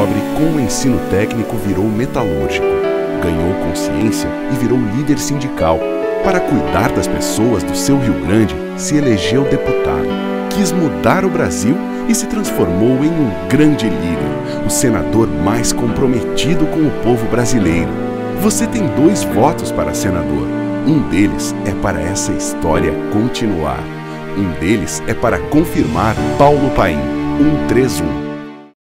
pobre, com o ensino técnico virou metalúrgico. Ganhou consciência e virou líder sindical. Para cuidar das pessoas do seu Rio Grande, se elegeu deputado. Quis mudar o Brasil e se transformou em um grande líder, o senador mais comprometido com o povo brasileiro. Você tem dois votos para senador. Um deles é para essa história continuar. Um deles é para confirmar Paulo Paim, 131.